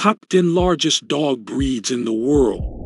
top 10 largest dog breeds in the world.